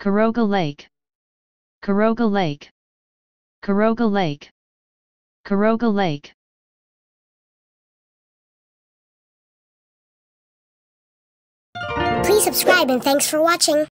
Karoga Lake. Karoga Lake. Karoga Lake. Karoga Lake. Please subscribe and thanks for watching.